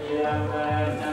Yeah, man.